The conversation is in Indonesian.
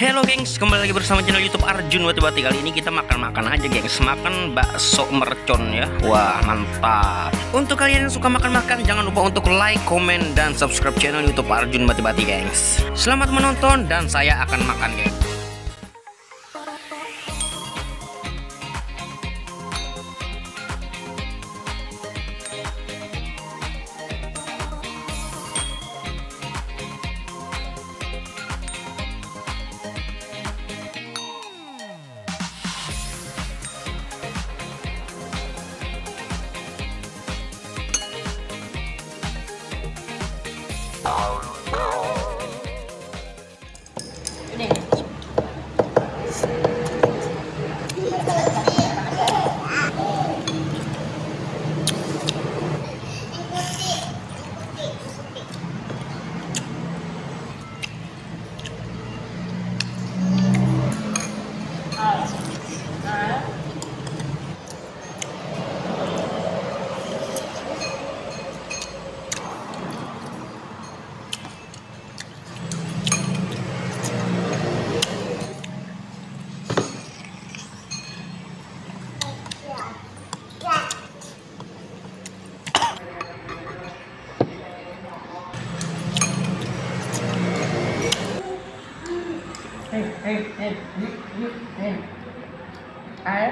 Halo gengs, kembali lagi bersama channel YouTube Arjun Bati Bati Kali ini kita makan-makan aja gengs, makan bakso mercon ya. Wah mantap. Untuk kalian yang suka makan-makan, jangan lupa untuk like, komen, dan subscribe channel YouTube Arjun Bati Bati gengs. Selamat menonton dan saya akan makan gengs. R